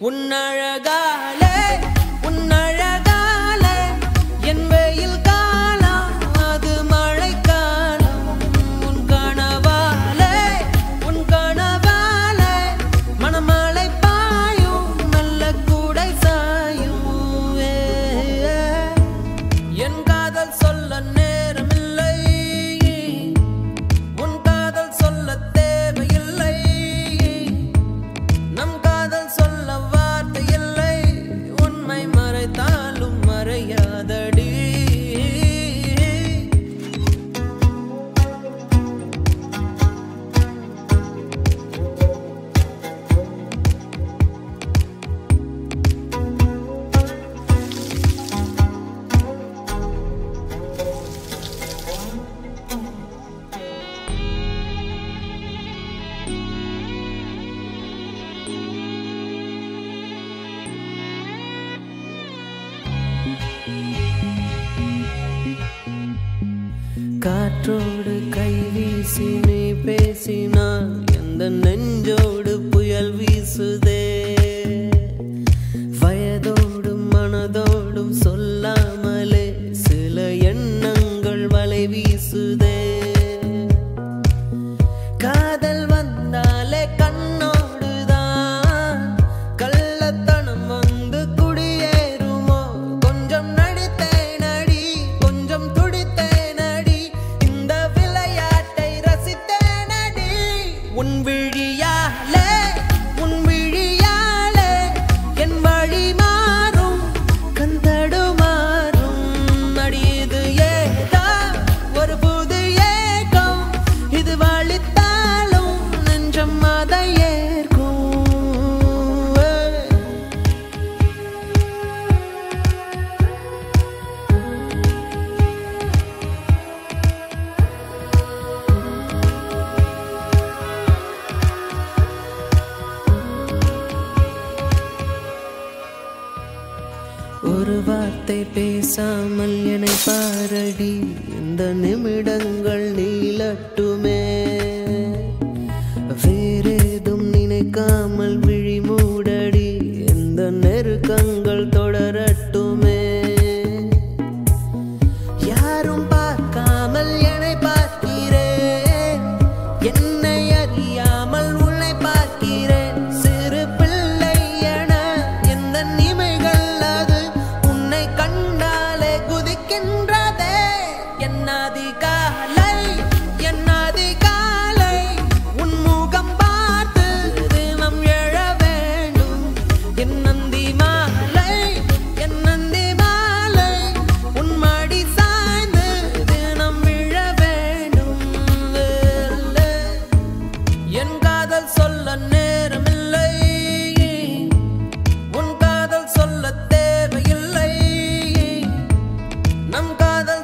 உன்னழகால காற்றோடு கைவீசி நீ பேசினால் எந்த நெஞ்சோடு புயல் வீசுதே? வயதோடும் மனதோடும் சொல்லாமலே சில எண்ணங்கள் வலை வீசுதே. காதல் ஒரு வார்த்தை பேசாமல் என்னை பாரடி. இந்த நிமிடங்கள் நீளட்டுமே. வேறேதும் நினைக்காமல்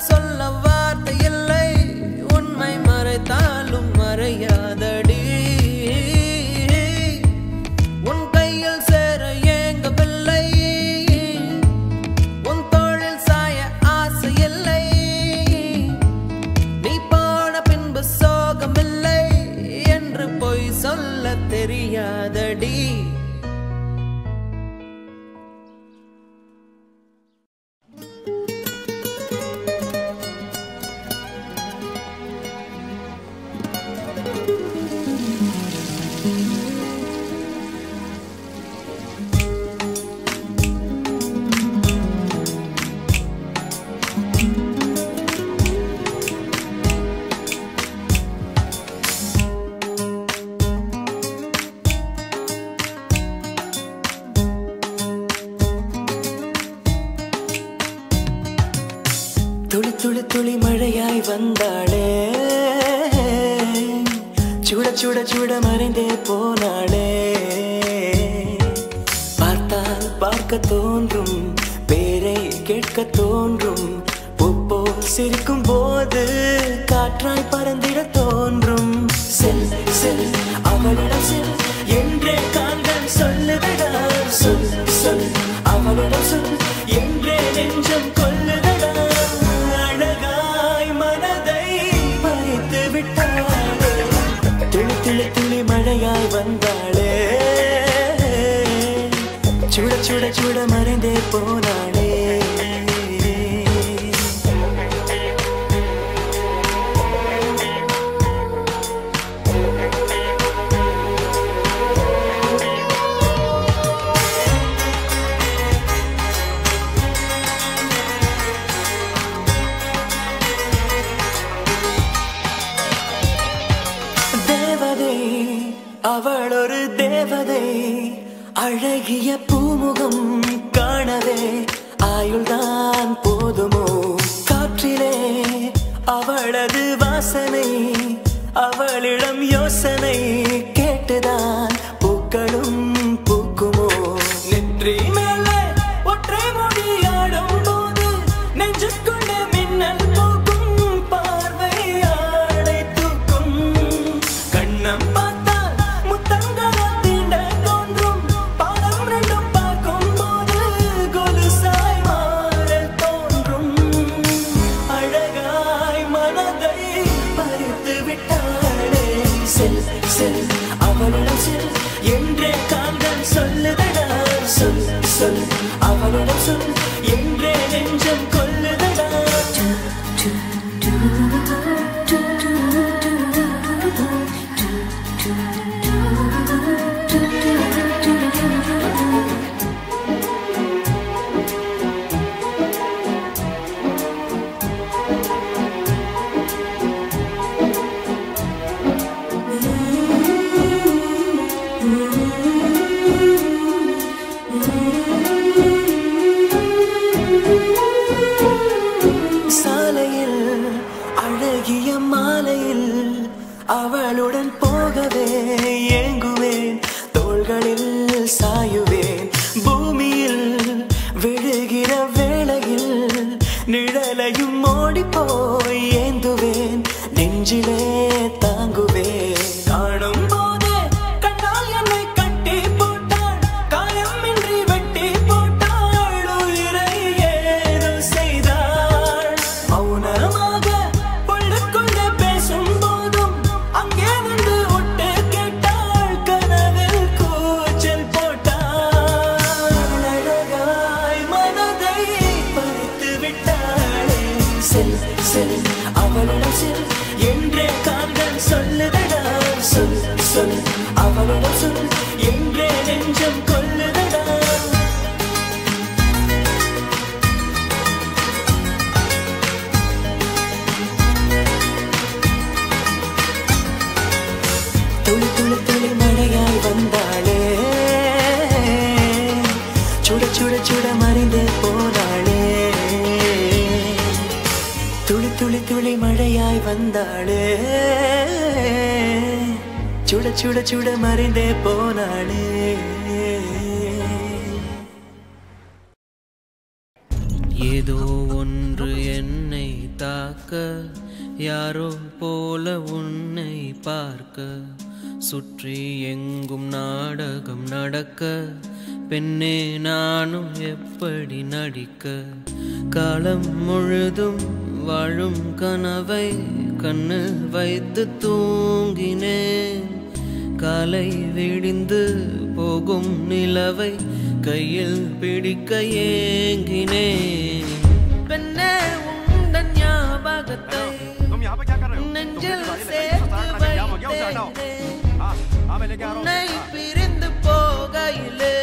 சொல்ல வார்த்தை இல்லை. உண்மை மறைத்தாலும் மறையாதடி. உன் கையில் சேர ஏங்கவில்லை. உன் தோழில் சாய ஆசை நீ போன பின்பு சோகமில்லை. என்று பொய் சொல்ல தெரியாதடி. பார்க்க தோன்றும் பேரை கேட்க தோன்றும் பூப்போ சிரிக்கும் போது காற்றாய் பறந்திட தோன்றும். செல் செல் அவளிடம் செல் என்றே காந்தன் சொல்லுவிட. சொல் சொல் அவளிடம் சொல் for அவளிடம் யோசனை கேட்டுதான். அவளிடம் செல் செல் அவளிடம் செல் என்றே கால்கள் சொல்லுதடா. சொல் சொல் அவளிடம் சொல் என்றே நெஞ்சம் கொல்லுதடா துளி துளி துளி மழையாய் வந்தாளே. சுட சுட சுட மறைந்து போனாளே. துளி துளி மழையாய் வந்தாளே. சுட சுட சுட மறைந்தே போனாளே. ஏதோ ஒன்று என்னை தாக்க யாரோ போல உன்னை பார்க்க. சுற்றி எங்கும் நாடகம் நடக்க பெண்ணே நானும் எப்படி நடிக்க. காலம் முழுதும் வாழும் கனவை கண்ணு வைத்து தூங்கினேன் காலை விடிந்து போகும் நிலவை கையில் பிடிக்க ஏங்கினேன் பெண்ணே உந்தன் ஞாபகத்தை நெஞ்சில் சேர்த்து பிரிந்து போகையிலே.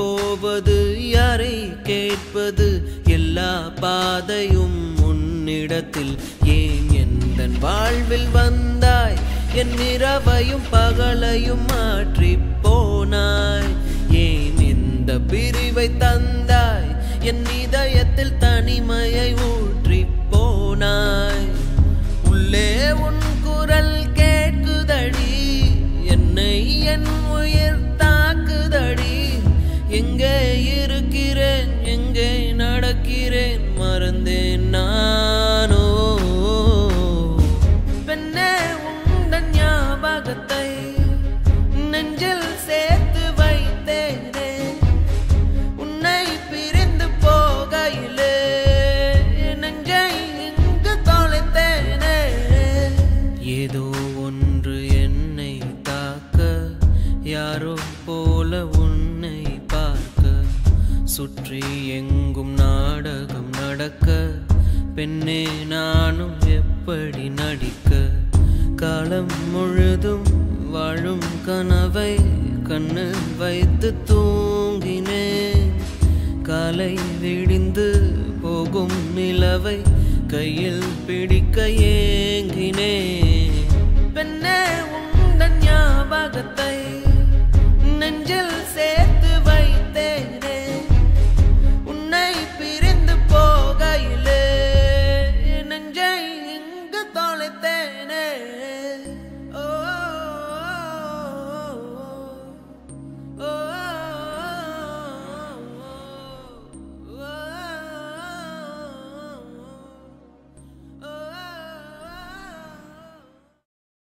போவது யாரை கேட்பது? எல்லா பாதையும் உன்னிடத்தில். ஏன் எந்த வாழ்வில் வந்தாய்? என் இரவையும் பகலையும் மாற்றி போனாய். ஏன் இந்த பிரிவை தந்தாய்? என் இதயத்தில் தனிமையை ஊற்றி போனாய். உள்ளே உன் பெண்ணே நானும் எப்படி நடிக்க? காலம் முழுதும் வாழும் கனவை கண்ணு வைத்து தூங்கினேன். காலை விடிந்து போகும் நிலவை கையில் பிடிக்க ஏங்கினேன். பெண்ணே உந்தன் ஞாபகத்தை நெஞ்சில்